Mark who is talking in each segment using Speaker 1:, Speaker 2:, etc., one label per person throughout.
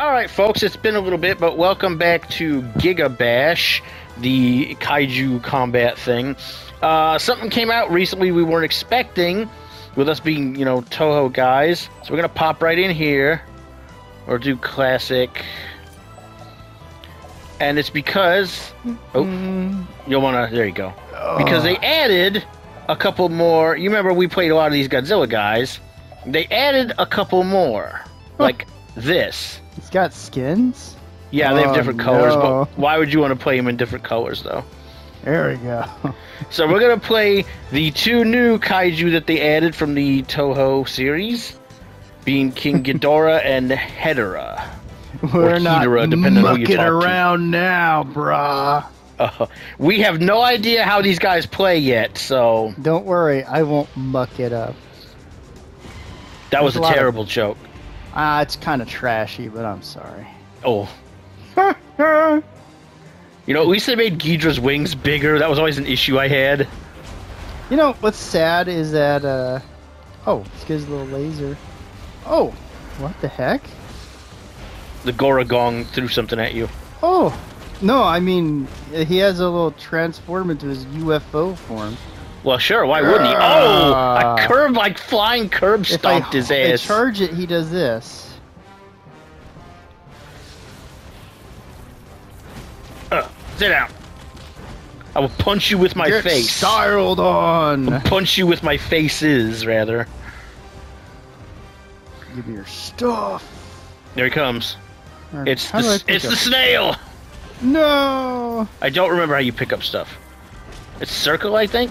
Speaker 1: All right, folks, it's been a little bit, but welcome back to GigaBash, the kaiju combat thing. Uh, something came out recently we weren't expecting, with us being, you know, Toho guys. So we're gonna pop right in here, or do classic. And it's because, oh, you'll wanna. There you go. Because they added a couple more. You remember we played a lot of these Godzilla guys. They added a couple more, like this.
Speaker 2: It's got skins?
Speaker 1: Yeah, they have
Speaker 2: Oh,
Speaker 1: different colors,
Speaker 2: no.
Speaker 1: but why would you want to play them in different colors, though?
Speaker 2: There we go.
Speaker 1: So we're gonna play the two new kaiju that they added from the Toho series, being King Ghidorah and Hedorah.
Speaker 2: We're not
Speaker 1: Hedorah, depending on who you
Speaker 2: mucking
Speaker 1: talk to.
Speaker 2: around now, brah.
Speaker 1: Uh, we have no idea how these guys play yet, so
Speaker 2: Don't worry, I won't muck it up.
Speaker 1: that was a
Speaker 2: a lot of-
Speaker 1: terrible joke.
Speaker 2: Ah, it's kind of trashy, but I'm sorry.
Speaker 1: Oh, you know, at least they made Ghidra's wings bigger. That was always an issue I had.
Speaker 2: You know what's sad is that uh oh, this guy's a little laser. Oh, what the heck?
Speaker 1: The Gorogong threw something at you.
Speaker 2: Oh, no, I mean he has a little transform into his UFO form.
Speaker 1: Well, sure. Why wouldn't he? Oh, a curb like flying curb
Speaker 2: If I,
Speaker 1: stomped his
Speaker 2: I charge it, he does this.
Speaker 1: Uh, sit down. I will punch you with my
Speaker 2: Get
Speaker 1: face.
Speaker 2: styled on.
Speaker 1: Punch you with my faces, rather.
Speaker 2: Give me your stuff.
Speaker 1: There he comes.
Speaker 2: Alright,
Speaker 1: It's the, it's
Speaker 2: up-
Speaker 1: the snail.
Speaker 2: No.
Speaker 1: I don't remember how you pick up stuff. It's circle, I think.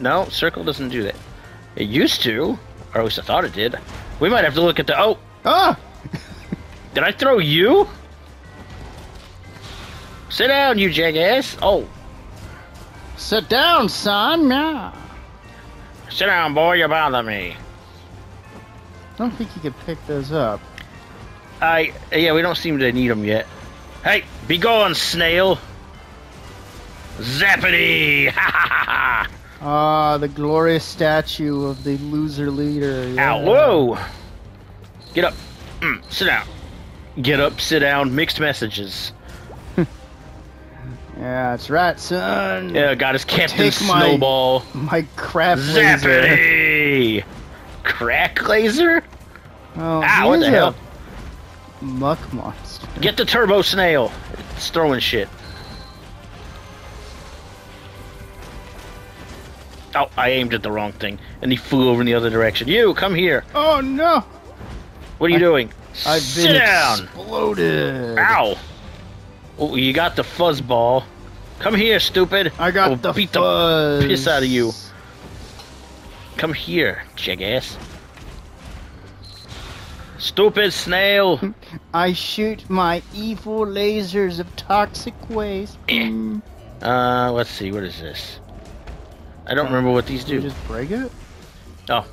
Speaker 1: No, circle doesn't do that. It used to, or at least I thought it did. We might have to look at the. Oh,
Speaker 2: Ah.
Speaker 1: did I throw you? Sit down, you jackass. Oh,
Speaker 2: Sit down, son. Yeah.
Speaker 1: sit down, boy. You bother me.
Speaker 2: I don't think you could pick those up.
Speaker 1: I yeah, we don't seem to need them yet. Hey, be gone, snail! Zappity! Ha!
Speaker 2: Ah, the glorious statue of the loser leader. Yeah.
Speaker 1: Ow! Whoa! Get up. Mm, sit down. Get up. Sit down. Mixed messages.
Speaker 2: Yeah, that's right, son.
Speaker 1: Yeah, got his Captain
Speaker 2: Take my-
Speaker 1: Snowball.
Speaker 2: My crap laser.
Speaker 1: Zappity! Crack laser?
Speaker 2: Oh,
Speaker 1: Ow! What the hell?
Speaker 2: Muck monster.
Speaker 1: Get the turbo snail. It's throwing shit. Oh, I aimed at the wrong thing, and he flew over in the other direction. You, come here.
Speaker 2: Oh no!
Speaker 1: What are you
Speaker 2: I-
Speaker 1: doing?
Speaker 2: I've
Speaker 1: Sit
Speaker 2: been
Speaker 1: down.
Speaker 2: exploded.
Speaker 1: Ow! Oh, you got the fuzzball. Come here, stupid.
Speaker 2: I got the
Speaker 1: beat
Speaker 2: fuzz.
Speaker 1: the piss out of you. Come here, jackass. Stupid snail.
Speaker 2: I shoot my evil lasers of toxic waste.
Speaker 1: Eh. Uh, let's see. What is this? I don't remember what these
Speaker 2: Do you just break it?
Speaker 1: Oh,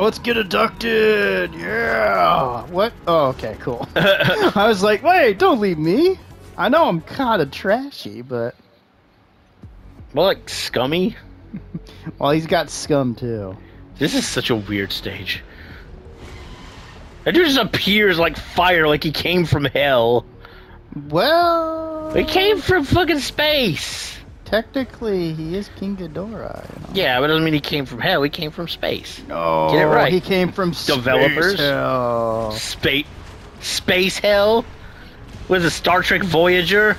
Speaker 2: Let's get abducted! Yeah! What? Oh, okay, cool. I was like, wait, don't leave me! I know I'm kinda trashy, but.
Speaker 1: more like scummy.
Speaker 2: Well, he's got scum too.
Speaker 1: This is such a weird stage. That dude just appears like fire, like he came from hell.
Speaker 2: Well.
Speaker 1: He came from fucking space.
Speaker 2: Technically, he is King Ghidorah. You know?
Speaker 1: Yeah, but it doesn't mean he came from hell. He came from space.
Speaker 2: No,
Speaker 1: Get it right.
Speaker 2: He came from
Speaker 1: Developers?
Speaker 2: Space hell.
Speaker 1: Space, space hell. Was it Star Trek Voyager?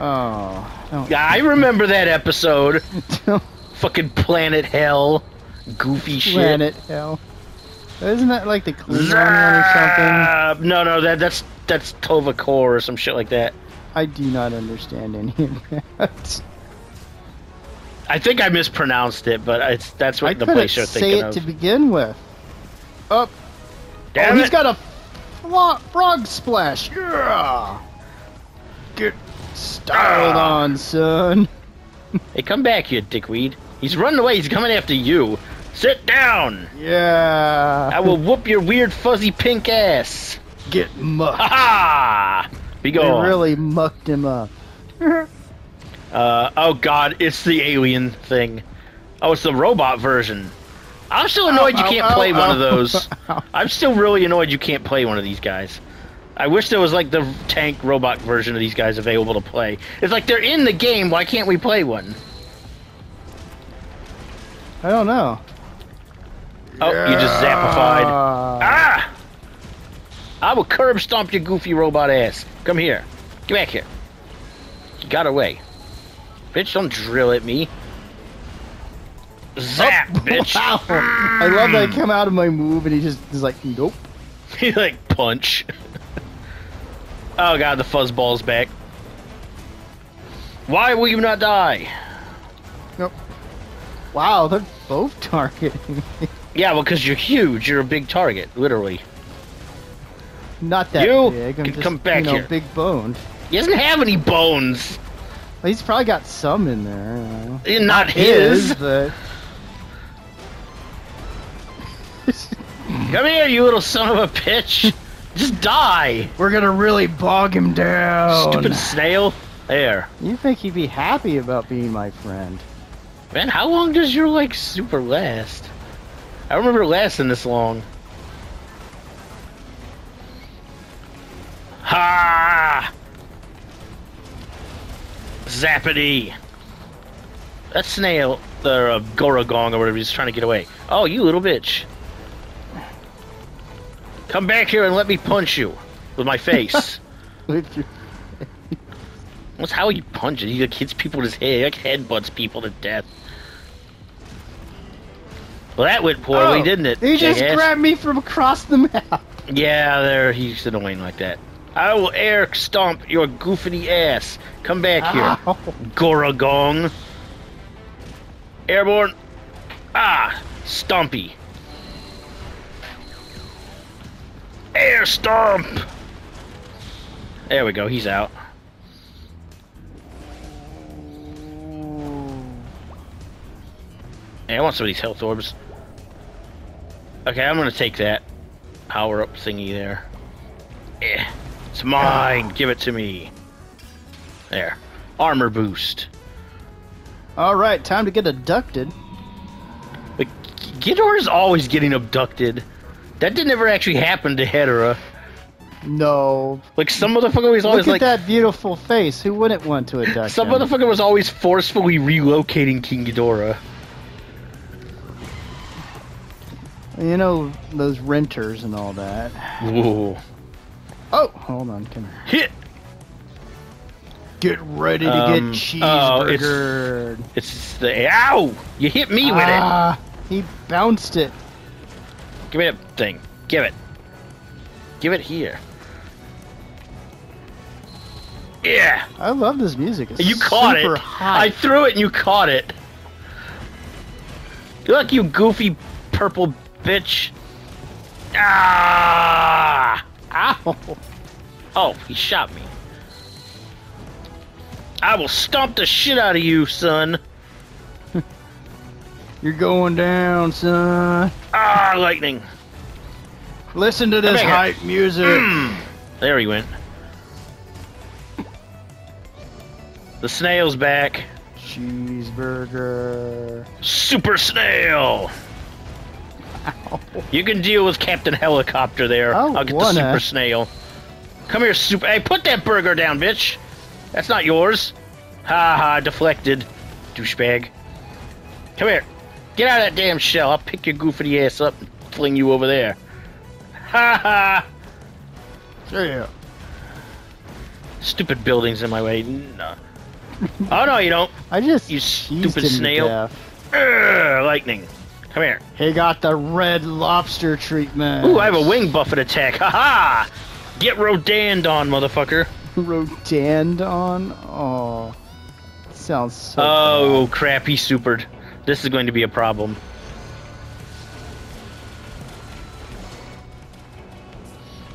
Speaker 2: Oh, don't,
Speaker 1: Yeah, I remember that episode. Fucking planet hell. Goofy shit.
Speaker 2: planet hell. Isn't that like the Klingon one or something?
Speaker 1: No, no, that that's that's Tova Core or some shit like that.
Speaker 2: I do not understand any of that.
Speaker 1: I think I mispronounced it, but it's that's
Speaker 2: I
Speaker 1: what the
Speaker 2: couldn't
Speaker 1: place you're thinking of.
Speaker 2: say it to begin with. Up.
Speaker 1: Damn
Speaker 2: oh, he's
Speaker 1: it.
Speaker 2: got a frog splash. Yeah. Get styled
Speaker 1: Ah.
Speaker 2: on, son.
Speaker 1: Hey, come back here, dickweed. He's running away. He's coming after you. Sit down.
Speaker 2: Yeah.
Speaker 1: I will whoop your weird fuzzy pink ass.
Speaker 2: Get mucked.
Speaker 1: Ha! Be
Speaker 2: They really mucked him up.
Speaker 1: Uh, oh god, it's the alien thing. Oh, it's the robot version. I'm still annoyed you
Speaker 2: Ow,
Speaker 1: can't
Speaker 2: ow,
Speaker 1: play one
Speaker 2: ow,
Speaker 1: of those. I'm still really annoyed you can't play one of these guys. I wish there was like the tank robot version of these guys available to play. It's like they're in the game. Why can't we play one?
Speaker 2: I don't know.
Speaker 1: Oh, you just zappified.
Speaker 2: Ah.
Speaker 1: I will curb stomp your goofy robot ass. Come here. Get back here. You got away. Bitch, don't drill at me. Zap, oh, bitch.
Speaker 2: Wow. I love that I come out of my move and he just is like, nope.
Speaker 1: He like punch. oh god, the fuzzball's back. Why will you not die?
Speaker 2: Nope. Wow, they're both targeting me.
Speaker 1: Yeah, well, because you're huge. You're a big target, literally.
Speaker 2: Not that
Speaker 1: You
Speaker 2: big. I'm
Speaker 1: can
Speaker 2: just,
Speaker 1: come back
Speaker 2: you know,
Speaker 1: here.
Speaker 2: big boned.
Speaker 1: He doesn't have any bones.
Speaker 2: He's probably got some in there. you know.
Speaker 1: Eh, Not his.
Speaker 2: but
Speaker 1: Come here, you little son of a bitch. Just die.
Speaker 2: we're gonna really bog him down.
Speaker 1: Stupid snail. There.
Speaker 2: You think he'd be happy about being my friend?
Speaker 1: Man, how long does your, like, super last? I remember lasting this long. Zappity! That snail, the uh, Gorogong or whatever, he's trying to get away. Oh, you little bitch. Come back here and let me punch you with my face.
Speaker 2: With your-
Speaker 1: What's how he punches? He like hits people with his head, like headbutts people to death. Well, that went poorly,
Speaker 2: Oh,
Speaker 1: didn't it?
Speaker 2: He just grabbed me from across the map.
Speaker 1: Yeah, there he's annoying like that. I will air stomp your goofy ass. Come back here,
Speaker 2: Ow.
Speaker 1: Gorogong. Airborne. Ah, Stumpy. Air stomp. There we go. He's out. Hey, I want some of these health orbs. Okay, I'm gonna take that power up thingy there. Eh, it's mine. Give it to me. There. Armor boost.
Speaker 2: All right, time to get abducted.
Speaker 1: But is always getting abducted. That didn't ever actually happen to Hedorah.
Speaker 2: No.
Speaker 1: Like some motherfucker was always
Speaker 2: Look at
Speaker 1: like
Speaker 2: that beautiful face. Who wouldn't want to abduct
Speaker 1: some
Speaker 2: him?
Speaker 1: motherfucker was always forcefully relocating King Ghidorah.
Speaker 2: You know those renters and all that.
Speaker 1: Ooh.
Speaker 2: Oh, hold on, come here.
Speaker 1: Hit.
Speaker 2: Get ready to
Speaker 1: Um,
Speaker 2: get
Speaker 1: oh, it's- It's the ow. You hit me with it.
Speaker 2: ah, he bounced it.
Speaker 1: Give me that thing. Give it. Give it here. Yeah.
Speaker 2: I love this music. It's
Speaker 1: You caught
Speaker 2: super
Speaker 1: it.
Speaker 2: Hot.
Speaker 1: I threw it and you caught it. Look, you goofy purple bitch. Ah!
Speaker 2: Ow.
Speaker 1: Oh, he shot me. I will stomp the shit out of you, son.
Speaker 2: You're going down, son.
Speaker 1: Ah, lightning.
Speaker 2: Listen to this hype music.
Speaker 1: Mm. There he went. The snail's back.
Speaker 2: Cheeseburger.
Speaker 1: Super snail. You can deal with Captain Helicopter there.
Speaker 2: I
Speaker 1: I'll get
Speaker 2: wanna.
Speaker 1: the super snail. Come here, super. Hey, put that burger down, bitch. That's not yours. Ha ha, deflected. Douchebag. Come here. Get out of that damn shell. I'll pick your goofy ass up and fling you over there. Ha ha.
Speaker 2: Yeah.
Speaker 1: Stupid buildings in my way. No. Oh no, you don't.
Speaker 2: I just
Speaker 1: You stupid snail. Urgh, lightning. Come here.
Speaker 2: He got the red lobster treatment.
Speaker 1: Ooh, I have a wing buffet attack. Ha ha! Get Rodan on, motherfucker.
Speaker 2: Rodand on? Oh, sounds so.
Speaker 1: Oh crap, he supered. This is going to be a problem.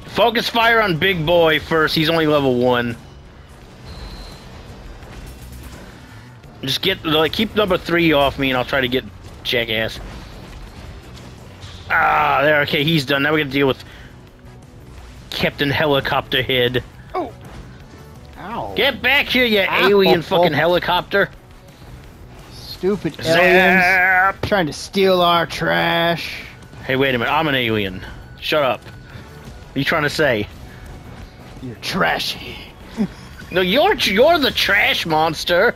Speaker 1: Focus fire on Big Boy first. He's only level one. Just get like keep number three off me, and I'll try to get Jackass. Ah, there. Okay, he's done. Now we got to deal with Captain Helicopter Head.
Speaker 2: Oh. Ow.
Speaker 1: Get back here, you
Speaker 2: Ow.
Speaker 1: alien fucking helicopter!
Speaker 2: Stupid aliens.
Speaker 1: Zap!
Speaker 2: Trying to steal our trash.
Speaker 1: Hey, wait a minute. I'm an alien. Shut up. What are you trying to say?
Speaker 2: You're trashy.
Speaker 1: No, you're you're the trash monster.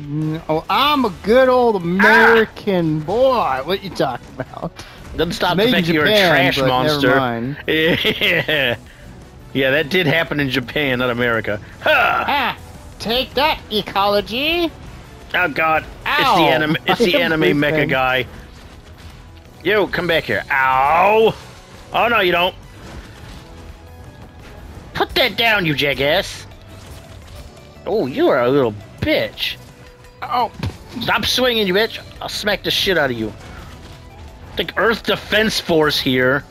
Speaker 2: Mm, Oh, I'm a good old American boy. What you talking about?
Speaker 1: Doesn't stop
Speaker 2: Made
Speaker 1: the fact you're a trash
Speaker 2: but never
Speaker 1: monster.
Speaker 2: mind.
Speaker 1: Yeah. Yeah, that did happen in Japan, not America. Ha!
Speaker 2: Ah, take that, ecology.
Speaker 1: Oh god. It's
Speaker 2: Ow.
Speaker 1: the anime it's the anime mecha
Speaker 2: Everything.
Speaker 1: guy. Yo, come back here. Ow! Oh no you don't. Put that down, you jackass. Oh, you are a little bitch.
Speaker 2: Oh,
Speaker 1: Stop swinging, you bitch. I'll smack the shit out of you. Think Earth Defense Force here.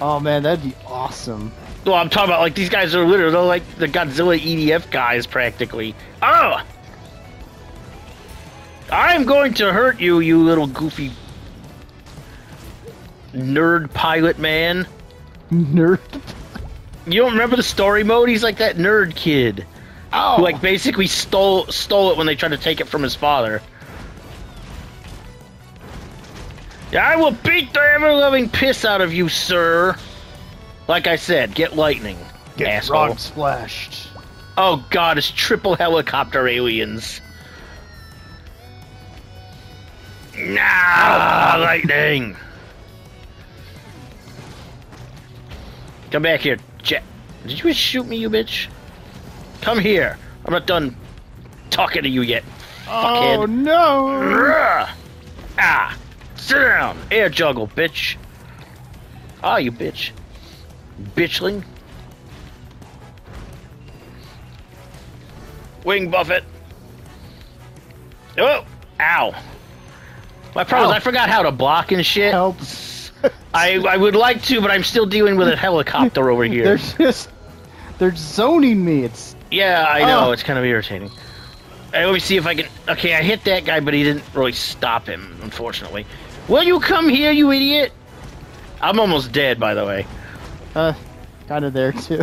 Speaker 2: oh man, that'd be awesome.
Speaker 1: Well, I'm talking about like these guys are literally like the Godzilla EDF guys practically. Oh! I'm going to hurt you, you little goofy nerd pilot man.
Speaker 2: Nerd.
Speaker 1: You don't remember the story mode? He's like that nerd kid
Speaker 2: Oh,
Speaker 1: who like basically stole stole it when they tried to take it from his father. I will beat the ever loving piss out of you, sir. Like I said, get lightning,
Speaker 2: get
Speaker 1: asshole.
Speaker 2: rock splashed.
Speaker 1: Oh god, it's triple helicopter aliens. Nah, lightning. Come back here, Jet. Did you just shoot me, you bitch? Come here. I'm not done talking to you yet.
Speaker 2: Oh
Speaker 1: Fuckhead.
Speaker 2: no!
Speaker 1: Ah! Sit down! Air juggle, bitch! Ah, you bitch. Bitchling. Wing Buffet. Oh! Ow! My problem is I forgot how to block and shit.
Speaker 2: Helps.
Speaker 1: I, I would like to, but I'm still dealing with a helicopter over here.
Speaker 2: They're just they're zoning me. It's
Speaker 1: Yeah, I know.
Speaker 2: Oh.
Speaker 1: It's kind of irritating. Let me see if I can. Okay, I hit that guy, but he didn't really stop him, unfortunately. Will you come here, you idiot? I'm almost dead, by the way.
Speaker 2: uh kind of there too.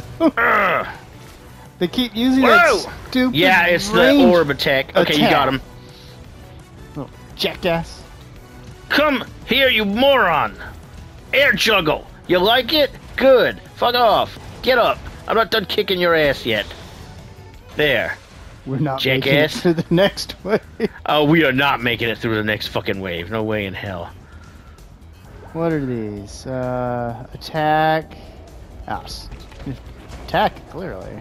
Speaker 2: They keep using
Speaker 1: Whoa!
Speaker 2: that stupid
Speaker 1: Yeah, it's the orb attack. Okay, you got him.
Speaker 2: Oh, jackass.
Speaker 1: Come here, you moron! Air juggle. You like it? Good. Fuck off. Get up. I'm not done kicking your ass yet. There.
Speaker 2: We're not
Speaker 1: Jackass.
Speaker 2: making it to the next wave.
Speaker 1: Oh, we are not making it through the next fucking wave. No way in hell.
Speaker 2: What are these? Uh, attack. Ah, s- attack clearly.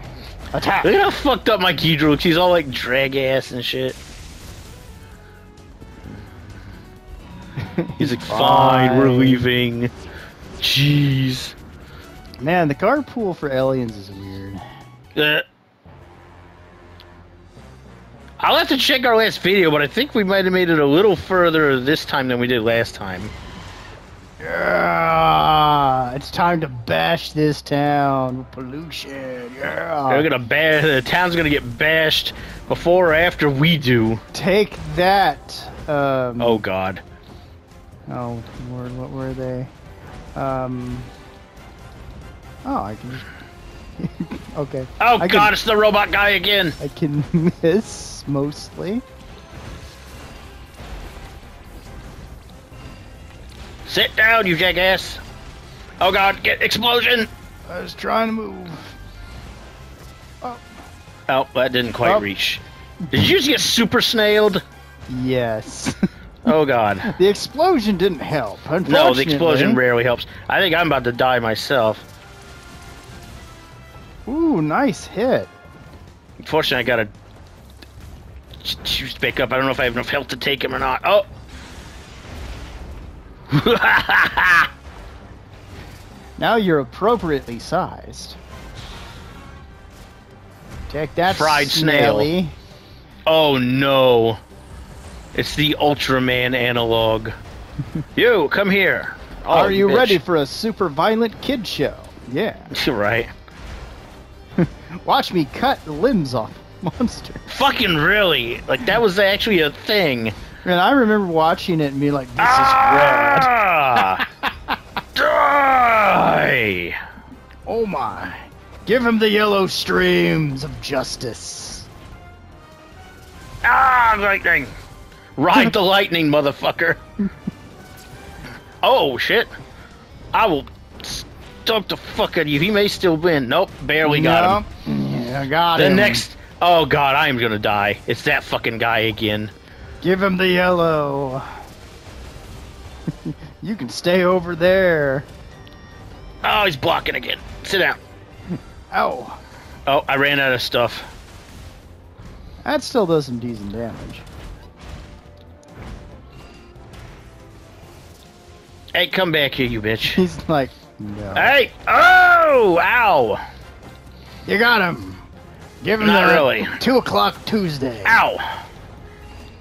Speaker 2: Attack.
Speaker 1: Look at how fucked up my Ghidra looks. He's all like drag ass and shit. He's like, fine, we're leaving. Jeez.
Speaker 2: Man, the carpool for aliens is weird.
Speaker 1: Uh, I'll have to check our last video, but I think we might have made it a little further this time than we did last time.
Speaker 2: Yeah, it's time to bash this town with pollution. Yeah.
Speaker 1: They're gonna bash. The town's gonna get bashed before or after we do.
Speaker 2: Take that. Um,
Speaker 1: Oh God.
Speaker 2: Oh, Lord, what were they? Um. Oh, I can. just- okay.
Speaker 1: Oh
Speaker 2: I
Speaker 1: God,
Speaker 2: Can,
Speaker 1: it's the robot guy again.
Speaker 2: I can miss mostly.
Speaker 1: Sit down, you jackass. Oh God, get explosion.
Speaker 2: I was trying to move.
Speaker 1: Oh, oh that didn't quite
Speaker 2: Oh.
Speaker 1: reach. Did you just get super snailed?
Speaker 2: Yes.
Speaker 1: Oh God.
Speaker 2: the explosion didn't help.
Speaker 1: No, the explosion rarely helps. I think I'm about to die myself.
Speaker 2: Ooh, nice hit.
Speaker 1: Unfortunately, I gotta ch- choose back up. I don't know if I have enough health to take him or not. Oh.
Speaker 2: Now you're appropriately sized. Take that,
Speaker 1: Fried snail. Oh no. It's the Ultraman analog. you, come here. Oh,
Speaker 2: Are you
Speaker 1: bitch.
Speaker 2: ready for a super violent kid show? Yeah.
Speaker 1: right.
Speaker 2: Watch me cut the limbs off monster.
Speaker 1: Fucking really? Like that was actually a thing.
Speaker 2: And I remember watching it and being like, this is rad.
Speaker 1: Ah! Die!
Speaker 2: Oh my. Give him the yellow streams of justice.
Speaker 1: Ah, lightning! Ride the lightning, motherfucker. oh shit! I will stomp the fuck out of you. He may still win. Nope, barely got him.
Speaker 2: Yeah, got
Speaker 1: The
Speaker 2: him.
Speaker 1: The next. Oh god, I am gonna die. It's that fucking guy again.
Speaker 2: Give him the yellow. you can stay over there.
Speaker 1: Oh, he's blocking again. Sit down.
Speaker 2: Ow.
Speaker 1: Oh. oh, I ran out of stuff.
Speaker 2: That still does some decent damage.
Speaker 1: Hey, come back here, you bitch.
Speaker 2: He's like, no.
Speaker 1: Hey! Oh! Ow!
Speaker 2: You got him. Give him
Speaker 1: Not
Speaker 2: the
Speaker 1: really.
Speaker 2: two o'clock Tuesday.
Speaker 1: Ow!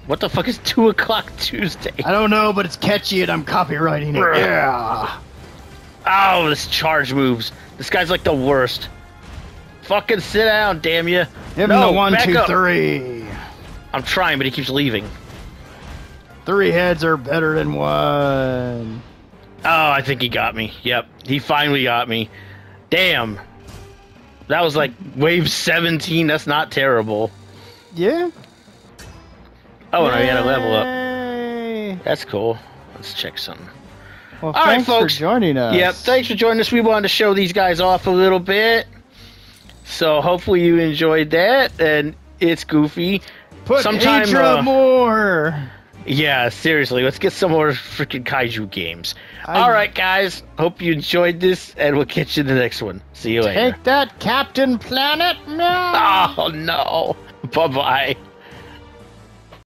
Speaker 1: What the fuck is 2 o'clock Tuesday?
Speaker 2: I don't know, but it's catchy and I'm copywriting it. Yeah.
Speaker 1: Oh, this charge moves. This guy's like the worst. Fucking sit down, damn you.
Speaker 2: Give him
Speaker 1: No,
Speaker 2: the one, two, three.
Speaker 1: I'm trying, but he keeps leaving.
Speaker 2: Three heads are better than one.
Speaker 1: Oh, I think he got me. Yep, he finally got me. Damn. That was like wave 17. That's not terrible.
Speaker 2: Yeah.
Speaker 1: Oh, and I had a level up. That's cool. Let's check something.
Speaker 2: Well,
Speaker 1: All right,
Speaker 2: thanks
Speaker 1: folks.
Speaker 2: for joining us.
Speaker 1: Yep, thanks for joining us. We wanted to show these guys off a little bit. So hopefully you enjoyed that. And it's goofy.
Speaker 2: Put
Speaker 1: Sometime,
Speaker 2: Adra
Speaker 1: uh,
Speaker 2: more.
Speaker 1: Yeah, seriously, let's get some more freaking kaiju games.
Speaker 2: I-
Speaker 1: All right, guys. Hope you enjoyed this, and we'll catch you in the next one. See you later.
Speaker 2: Take that, Captain Planet. No.
Speaker 1: Oh no! Bye bye.